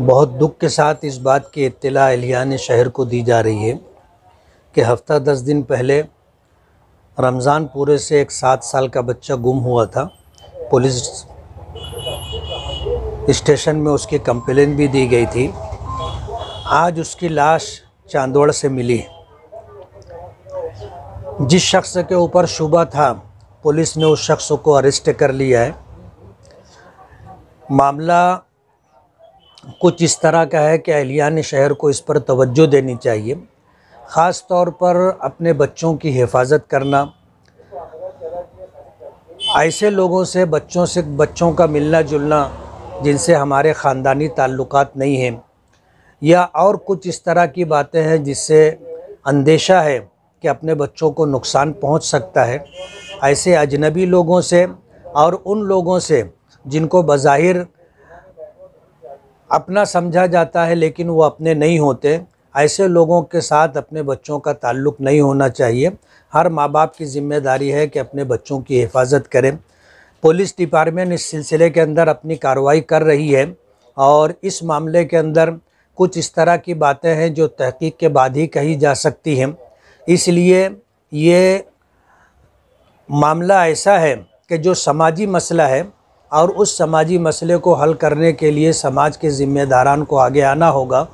बहुत दुख के साथ इस बात की इत्तला एहलियान शहर को दी जा रही है कि हफ़्ता दस दिन पहले रमज़ान पूरे से एक सात साल का बच्चा गुम हुआ था। पुलिस स्टेशन में उसकी कंप्लेन भी दी गई थी। आज उसकी लाश चांदोड़ से मिली। जिस शख्स के ऊपर शुबा था, पुलिस ने उस शख्स को अरेस्ट कर लिया है। मामला कुछ इस तरह का है कि अहलियान शहर को इस पर तवज्जो देनी चाहिए, ख़ास तौर पर अपने बच्चों की हिफाजत करना। ऐसे लोगों से, बच्चों से, बच्चों का मिलना जुलना जिनसे हमारे ख़ानदानी ताल्लुकात नहीं हैं, या और कुछ इस तरह की बातें हैं जिससे अंदेशा है कि अपने बच्चों को नुकसान पहुँच सकता है। ऐसे अजनबी लोगों से और उन लोगों से जिनको बज़ाहिर अपना समझा जाता है, लेकिन वो अपने नहीं होते। ऐसे लोगों के साथ अपने बच्चों का ताल्लुक़ नहीं होना चाहिए। हर माँ बाप की ज़िम्मेदारी है कि अपने बच्चों की हिफाजत करें। पुलिस डिपार्टमेंट इस सिलसिले के अंदर अपनी कार्रवाई कर रही है और इस मामले के अंदर कुछ इस तरह की बातें हैं जो तहकीक के बाद ही कही जा सकती हैं। इसलिए ये मामला ऐसा है कि जो समाजी मसला है और उस समाजी मसले को हल करने के लिए समाज के ज़िम्मेदारान को आगे आना होगा।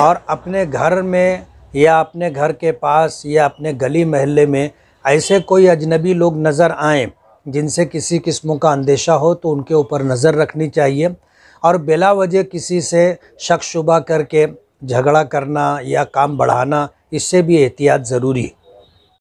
और अपने घर में या अपने घर के पास या अपने गली महल्ले में ऐसे कोई अजनबी लोग नज़र आएँ जिनसे किसी किस्म का अंदेशा हो तो उनके ऊपर नज़र रखनी चाहिए। और बिला वजह किसी से शक शुबा करके झगड़ा करना या काम बढ़ाना, इससे भी एहतियात ज़रूरी है।